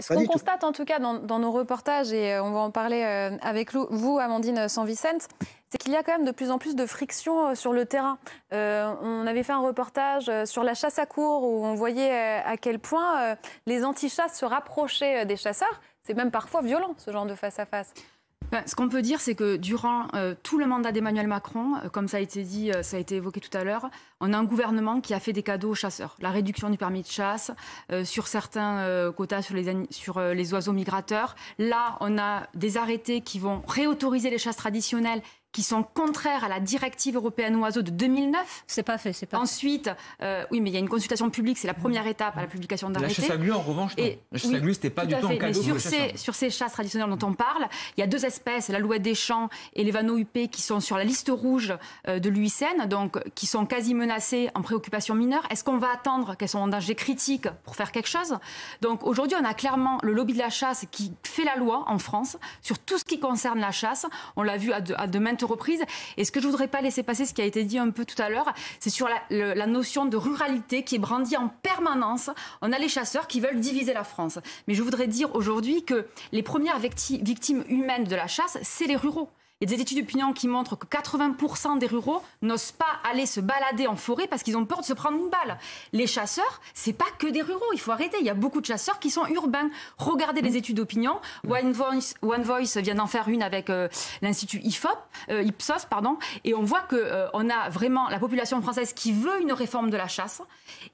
ce qu'on constate en tout cas dans, nos reportages, et on va en parler avec vous, Amandine Sanvicente, c'est qu'il y a quand même de plus en plus de frictions sur le terrain. on avait fait un reportage sur la chasse à cours où on voyait à quel point les anti-chasses se rapprochaient des chasseurs. C'est même parfois violent, ce genre de face-à-face. Ce qu'on peut dire, c'est que durant euh, tout le mandat d'Emmanuel Macron, euh, comme ça a été dit, euh, ça a été évoqué tout à l'heure, on a un gouvernement qui a fait des cadeaux aux chasseurs. La réduction du permis de chasse, sur certains quotas sur les, sur les oiseaux migrateurs. Là, on a des arrêtés qui vont réautoriser les chasses traditionnelles qui sont contraires à la directive européenne oiseaux de 2009. C'est pas fait, c'est pas. Ensuite, euh, oui, mais il y a une consultation publique, c'est la première étape à la publication d'arrêté. La chasse à glu, en revanche, non. la chasse à glu, c'était pas du tout un cadeau. sur ces, sur ces chasses traditionnelles dont on parle, il y a deux espèces, l'alouette des champs et les vanneaux huppés, qui sont sur la liste rouge euh, de l'UICN, donc qui sont quasi menacées en préoccupation mineure. Est-ce qu'on va attendre qu'elles soient en danger critique pour faire quelque chose? Donc aujourd'hui, on a clairement le lobby de la chasse qui fait la loi en France sur tout ce qui concerne la chasse. On l'a vu à de, à de maintes reprises. Et ce que je voudrais pas laisser passer, ce qui a été dit un peu tout à l'heure, c'est sur la, notion de ruralité qui est brandie en permanence. On a les chasseurs qui veulent diviser la France. Mais je voudrais dire aujourd'hui que les premières victimes humaines de la chasse, c'est les ruraux. Il y a des études d'opinion qui montrent que 80% des ruraux n'osent pas aller se balader en forêt parce qu'ils ont peur de se prendre une balle. Les chasseurs, c'est pas que des ruraux, il faut arrêter. Il y a beaucoup de chasseurs qui sont urbains. Regardez les études d'opinion. One Voice, vient d'en faire une avec euh, l'institut IFOP, euh, Ipsos, pardon, et on voit que euh, on a vraiment la population française qui veut une réforme de la chasse.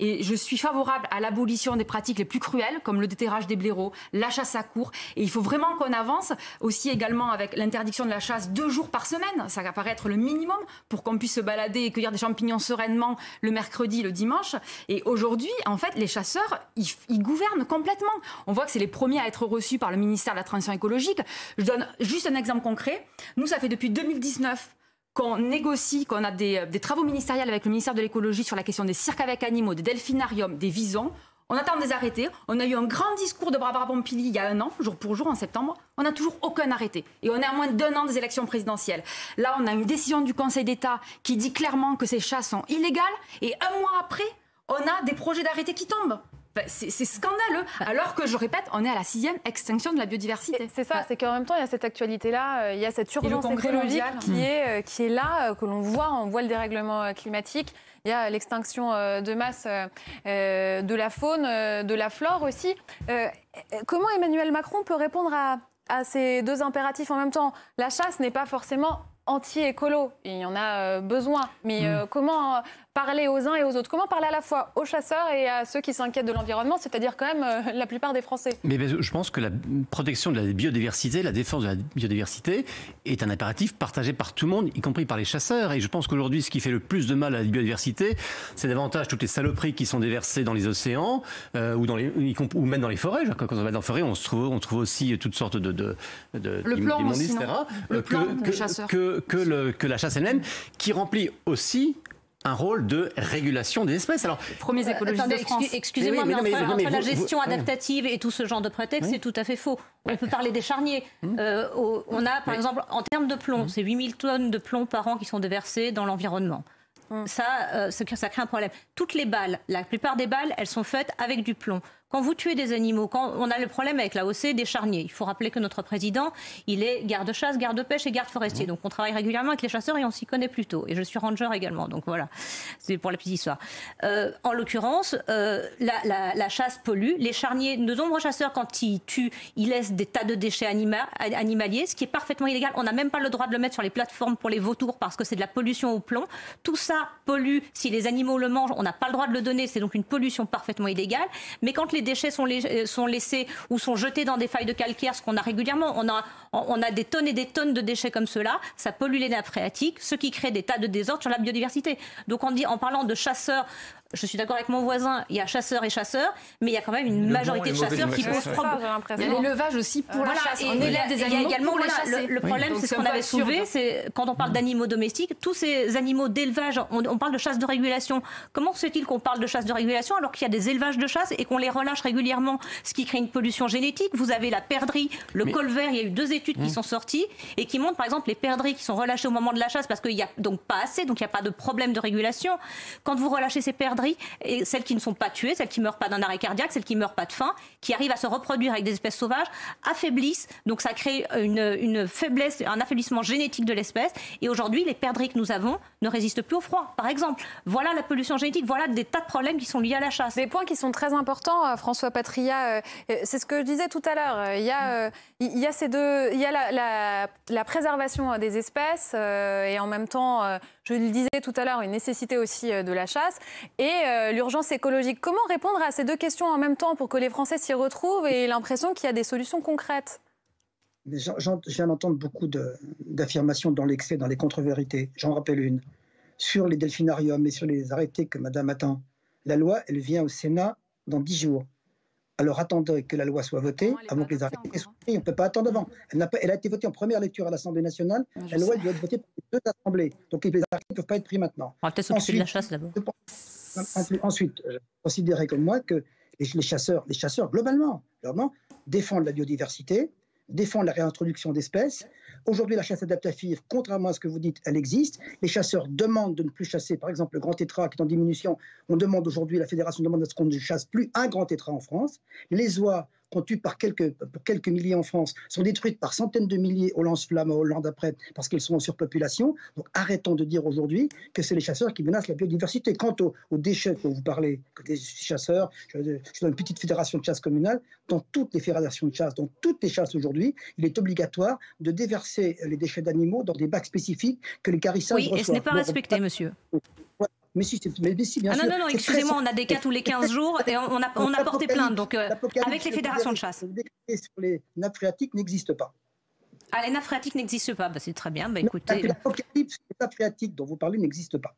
Et je suis favorable à l'abolition des pratiques les plus cruelles, comme le déterrage des blaireaux, la chasse à court. Et il faut vraiment qu'on avance aussi également avec l'interdiction de la chasse deux jours par semaine. Ça apparaît être le minimum pour qu'on puisse se balader et cueillir des champignons sereinement le mercredi, le dimanche. Et aujourd'hui, en fait, les chasseurs, ils, gouvernent complètement. On voit que c'est les premiers à être reçus par le ministère de la Transition écologique. Je donne juste un exemple concret. Nous, ça fait depuis 2019 qu'on négocie, qu'on a des, des, travaux ministériels avec le ministère de l'écologie sur la question des cirques avec animaux, des delphinariums, des visons. On attend des arrêtés. On a eu un grand discours de Barbara Pompili il y a un an, jour pour jour, en septembre. On n'a toujours aucun arrêté. Et on est à moins d'un an des élections présidentielles. Là, on a une décision du Conseil d'État qui dit clairement que ces chats sont illégales. Et un mois après, on a des projets d'arrêté qui tombent. C'est scandaleux. Alors que, je répète, on est à la sixième extinction de la biodiversité. C'est ça, c'est qu'en même temps, il y a cette actualité-là, euh, il y a cette urgence écologique qui, est, euh, qui est là, euh, que l'on voit, on voit le dérèglement climatique. Il y a l'extinction de masse de la faune, de la flore aussi. comment Emmanuel Macron peut répondre à, à ces deux impératifs en même temps? La chasse n'est pas forcément anti-écolo. Il y en a besoin. Mais mm. comment parler aux uns et aux autres? Comment parler à la fois aux chasseurs et à ceux qui s'inquiètent de l'environnement, c'est-à-dire quand même euh, la plupart des Français? Mais je pense que la protection de la biodiversité, la défense de la biodiversité est un impératif partagé par tout le monde, y compris par les chasseurs. Et je pense qu'aujourd'hui, ce qui fait le plus de mal à la biodiversité, c'est davantage toutes les saloperies qui sont déversées dans les océans euh, ou, dans les, ou même dans les forêts. Quand on va dans les forêts, on, se trouve, on trouve aussi toutes sortes de, de, de le plan aussi, Le plan que, que, que, le, que la chasse elle-même, qui remplit aussi un rôle de régulation des espèces. Alors, premiers écologistes de France. Excusez-moi, mais, entre, la gestion adaptative et tout ce genre de prétexte, c'est tout à fait faux. On peut parler des charniers. Hum. Euh, on a, par exemple, en termes de plomb, hum. c'est 8000 tonnes de plomb par an qui sont déversées dans l'environnement. Hum. Ça, euh, ça crée un problème. Toutes les balles, la plupart des balles, elles sont faites avec du plomb. Quand vous tuez des animaux, quand on a le problème avec la l'AOC des charniers, il faut rappeler que notre président, il est garde-chasse, garde-pêche et garde-forestier. Mmh. Donc on travaille régulièrement avec les chasseurs et on s'y connaît plutôt. Et je suis ranger également, donc voilà, c'est pour la petite histoire. Euh, en l'occurrence, euh, la, chasse pollue. Les charniers, de nombreux chasseurs, quand ils tuent, ils laissent des tas de déchets animaliers, ce qui est parfaitement illégal. On n'a même pas le droit de le mettre sur les plateformes pour les vautours parce que c'est de la pollution au plomb. Tout ça pollue. Si les animaux le mangent, on n'a pas le droit de le donner. C'est donc une pollution parfaitement illégale. Mais quand les déchets sont, euh, sont laissés ou sont jetés dans des failles de calcaire, ce qu'on a régulièrement, on a, on a des tonnes et des tonnes de déchets comme cela, ça pollue les nappes phréatiques, ce qui crée des tas de désordres sur la biodiversité. Donc on dit, en parlant de chasseurs je suis d'accord avec mon voisin, il y a chasseurs et chasseurs, mais il y a quand même une majorité de chasseurs qui posent problème. Il y a l'élevage aussi pour la chasse. on élève des animaux également, pour le, le, problème, c'est ce qu'on avait soulevé, c'est quand on parle mm. d'animaux domestiques, tous ces animaux d'élevage, on, parle de chasse de régulation. Comment se fait-il qu'on parle de chasse de régulation alors qu'il y a des élevages de chasse et qu'on les relâche régulièrement, ce qui crée une pollution génétique? Vous avez la perdrix, le colvert, il y a eu deux études qui mm. sont sorties et qui montrent par exemple les perdrix qui sont relâchées au moment de la chasse parce qu'il n'y a donc pas assez, donc il n'y a pas de problème de régulation. Quand vous relâchez ces perdrix, et celles qui ne sont pas tuées, celles qui meurent pas d'un arrêt cardiaque, celles qui meurent pas de faim, qui arrivent à se reproduire avec des espèces sauvages, affaiblissent. Donc ça crée une, une faiblesse, un affaiblissement génétique de l'espèce. Et aujourd'hui, les perdrix que nous avons ne résistent plus au froid, par exemple. Voilà la pollution génétique, voilà des tas de problèmes qui sont liés à la chasse. Des points qui sont très importants, euh, François Patria. Euh, c'est ce que je disais tout à l'heure. Il y a, il y a ces deux, il y a la, la, la préservation des espèces et en même temps, je le disais tout à l'heure, une nécessité aussi de la chasse et l'urgence écologique. Comment répondre à ces deux questions en même temps pour que les Français s'y retrouvent et l'impression qu'il y a des solutions concrètes? Je viens d'entendre beaucoup d'affirmations dans l'excès, dans les contre-vérités. J'en rappelle une. Sur les delphinariums et sur les arrêtés que Madame attend, la loi, elle vient au Sénat dans dix jours. Alors attendez que la loi soit votée avant que les arrêtés soient pris. On ne peut pas attendre avant. Elle a, elle a, été votée en première lecture à l'Assemblée nationale. la loi doit être votée par les deux assemblées. Donc les arrêtés ne peuvent pas être pris maintenant. On va peut-être s'occuper de la chasse d'abord. Ensuite, je considérais comme moi que les chasseurs, les chasseurs globalement, globalement défendent la biodiversité, défendent la réintroduction d'espèces. Aujourd'hui, la chasse adaptative, contrairement à ce que vous dites, elle existe. Les chasseurs demandent de ne plus chasser, par exemple, le grand tétra qui est en diminution. On demande aujourd'hui, la fédération demande à ce qu'on ne chasse plus un grand tétra en France. Les oies qu'on tue par quelques, pour quelques milliers en France, sont détruites par centaines de milliers au lance-flammes à Hollande après, parce qu'elles sont en surpopulation. Donc arrêtons de dire aujourd'hui que c'est les chasseurs qui menacent la biodiversité. Quant aux, déchets dont vous parlez, des chasseurs, je, suis dans une petite fédération de chasse communale, dans toutes les fédérations de chasse, dans toutes les chasses aujourd'hui, il est obligatoire de déverser les déchets d'animaux dans des bacs spécifiques que les carissages Oui, et ce n'est pas respecté, monsieur. Mais si, mais, si bien ah Non, non, non, excusez-moi, on a des cas tous les 15 jours et on a, on a porté plainte donc, euh, avec les fédérations de chasse. Le sur les nappes phréatiques n'existe pas. Ah, les nappes phréatiques n'existent pas, bah, c'est très bien. Bah, écoutez... L'apocalypse des nappes phréatiques dont vous parlez n'existe pas.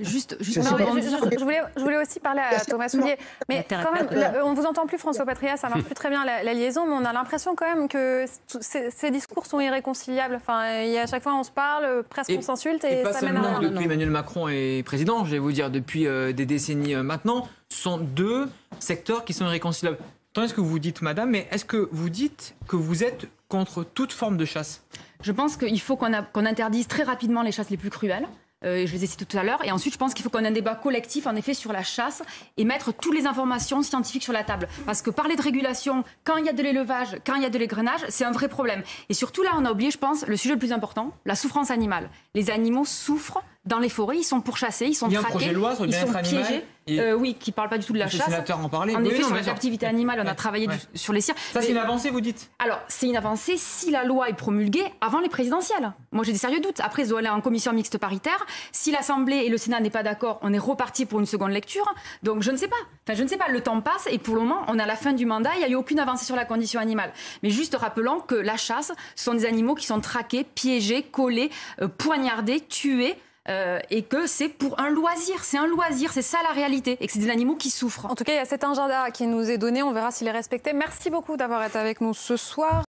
Juste, juste je, voulais, je, voulais, aussi parler à Thomas Soulier. Mais quand même, on ne vous entend plus, François Patria, ça marche plus très bien la, liaison, mais on a l'impression quand même que ces, discours sont irréconciliables. Enfin, il y a, à chaque fois, on se parle, presque on s'insulte et, pas ça mène à Depuis Emmanuel Macron est président, je vais vous dire, depuis euh, des décennies euh, maintenant, ce sont deux secteurs qui sont irréconciliables. est ce que vous dites, madame, mais est-ce que vous dites que vous êtes contre toute forme de chasse? Je pense qu'il faut qu'on interdise très rapidement les chasses les plus cruelles. Euh, je les ai cités tout à l'heure. Et ensuite, je pense qu'il faut qu'on ait un débat collectif, en effet, sur la chasse et mettre toutes les informations scientifiques sur la table. Parce que parler de régulation, quand il y a de l'élevage, quand il y a de l'égrenage, c'est un vrai problème. Et surtout, là, on a oublié, je pense, le sujet le plus important, la souffrance animale. Les animaux souffrent dans les forêts, ils sont pourchassés, ils sont traqués, ils sont piégés. Euh, oui, qui ne parle pas du tout de la chasse. sénateur en parlait. En effet, sur la captivité animale, on a travaillé sur les cires. Ça, c'est une avancée, vous dites? Alors, c'est une avancée si la loi est promulguée avant les présidentielles. Moi, j'ai des sérieux doutes. Après, ça doit aller en commission mixte paritaire. Si l'Assemblée et le Sénat n'est pas d'accord, on est reparti pour une seconde lecture. Donc, je ne sais pas. Enfin, je ne sais pas. Le temps passe et pour le moment, on est à la fin du mandat. Il n'y a eu aucune avancée sur la condition animale. Mais juste rappelons que la chasse, ce sont des animaux qui sont traqués, piégés, collés, euh, poignardés, tués. Euh, et que c'est pour un loisir. C'est un loisir, c'est ça la réalité, et que c'est des animaux qui souffrent. En tout cas, il y a cet agenda qui nous est donné. On verra s'il est respecté. Merci beaucoup d'avoir été avec nous ce soir.